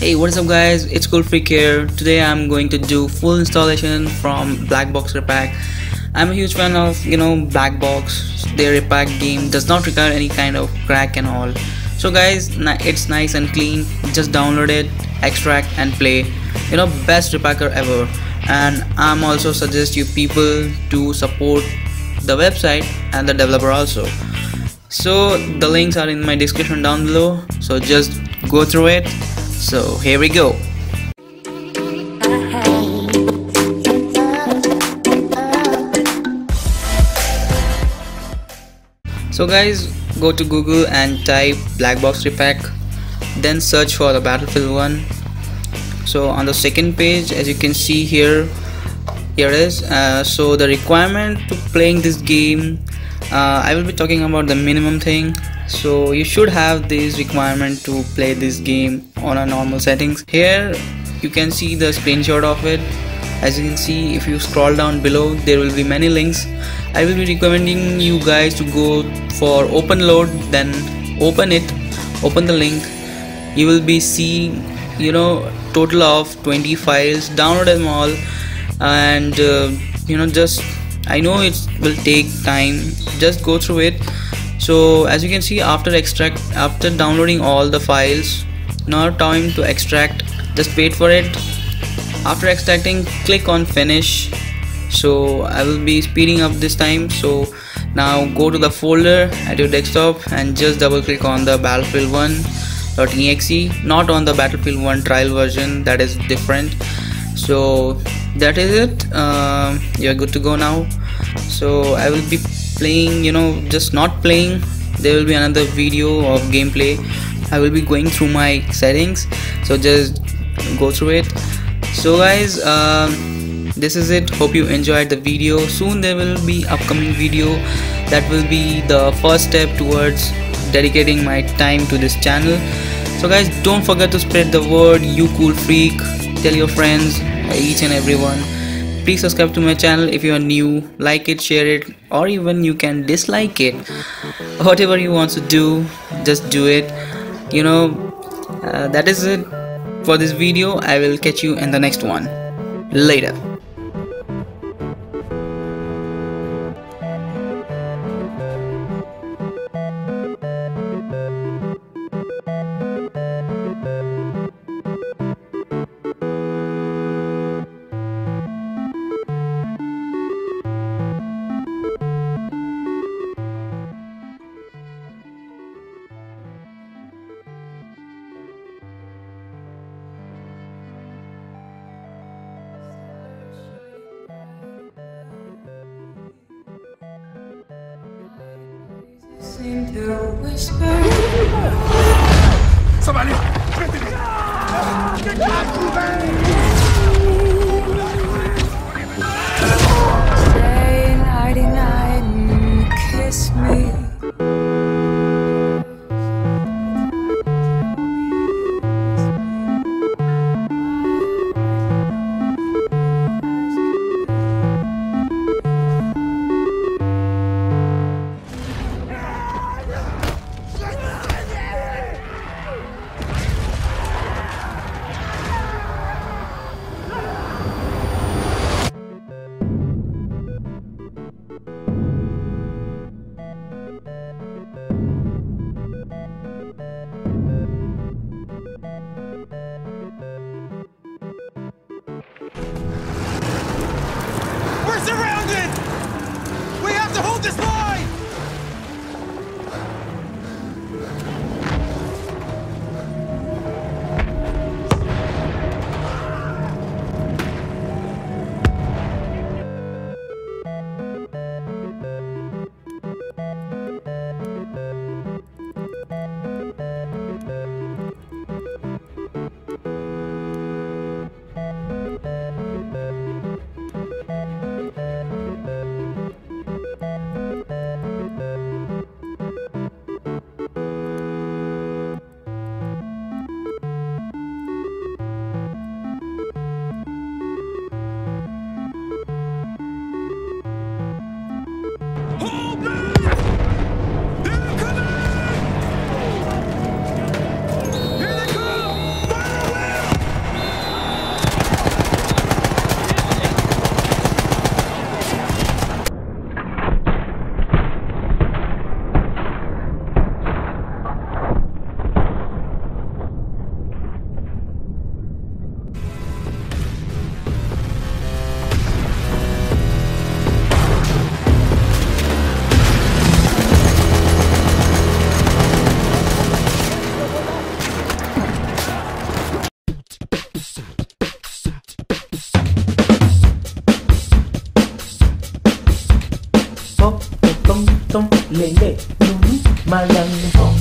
Hey what's up guys? It's cool freak here. Today I'm going to do full installation from black box repack I'm a huge fan of you know black box. Their repack game does not require any kind of crack and all. So guys it's nice and clean. Just download it extract and play. You know best repacker ever. And I'm also suggest you people to support the website and the developer also. So the links are in my description down below. So just go through it so here we go. So guys, go to Google and type black box repack, then search for the Battlefield 1. So on the second page, as you can see here, here is. Uh, so the requirement to playing this game, uh, I will be talking about the minimum thing so you should have this requirement to play this game on a normal settings. Here you can see the screenshot of it. As you can see if you scroll down below there will be many links. I will be recommending you guys to go for open load then open it open the link. You will be seeing you know total of 20 files download them all and uh, you know just I know it will take time. Just go through it. So as you can see after extract after downloading all the files now time to extract just wait for it. After extracting click on finish. So I will be speeding up this time. So now go to the folder at your desktop and just double click on the battlefield 1.exe not on the battlefield 1 trial version. That is different. So that is it. Uh, you're good to go now. So I will be playing you know just not playing. There will be another video of gameplay I will be going through my settings. So just go through it. So guys um, this is it. Hope you enjoyed the video. Soon there will be upcoming video that will be the first step towards dedicating my time to this channel. So guys don't forget to spread the word you cool freak. Tell your friends each and everyone. Please subscribe to my channel if you are new. Like it share it or even you can dislike it. Whatever you want to do just do it you know uh, that is it for this video. I will catch you in the next one. Later seem to whisper. Ça va aller Stay ton lélé, nourri, malin.